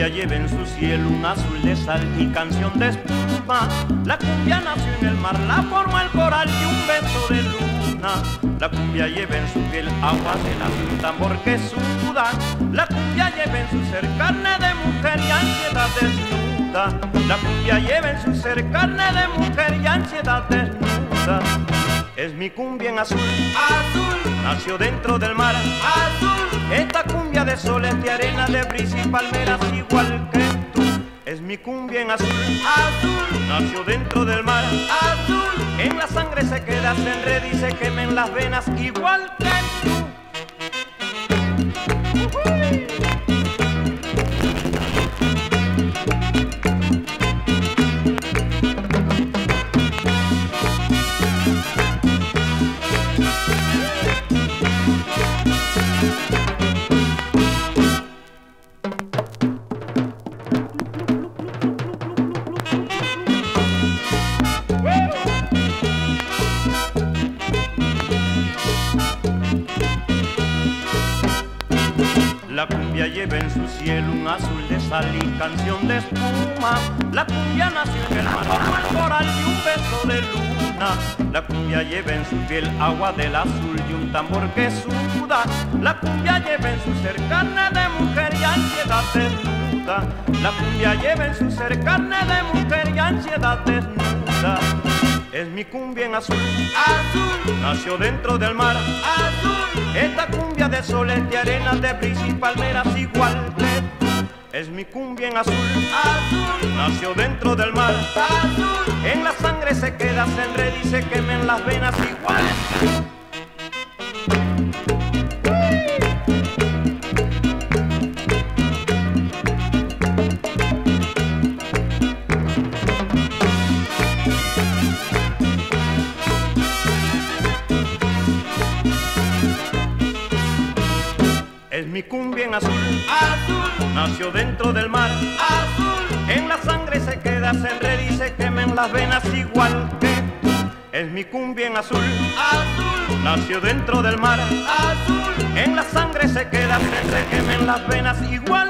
cumbia lleva en su cielo un azul de sal y canción de espuma. La cumbia nació en el mar, la forma el coral y un beso de luna. La cumbia lleva en su piel agua de la tambor que suda. La cumbia lleva en su ser carne de mujer y ansiedad desnuda. La cumbia lleva en su ser carne de mujer y ansiedad desnuda. Es mi cumbia en azul, azul, nació dentro del mar, azul. Esta cumbia de soles, de arena, de brisa y palmeras igual que tú. Es mi cumbia en azul, azul, nació dentro del mar, azul. En la sangre se queda, se enreda y se quema las venas igual que tú. La cumbia lleva en su cielo un azul de sal y canción de espuma. La cumbia nació en el mar, el coral y un beso de luna. La cumbia lleva en su piel agua del azul y un tambor que suda. La cumbia lleva en su ser carne de mujer y ansiedad desnuda. La cumbia lleva en su ser carne de mujer y ansiedad desnuda. Es mi cumbia en azul, azul, nació dentro del mar, azul. Soles, de arenas, de brisa y palmeras igual. Es mi cumbia en azul, azul, nació dentro del mar, azul. En la sangre se queda, se enreda y se quema en las venas igual. Mi cumbia en azul, azul, nació dentro del mar, azul. En la sangre se queda, se enreda y se quema en las venas igual que tú. Es mi cumbia en azul, azul, nació dentro del mar, azul. En la sangre se queda, se, se quema en las venas igual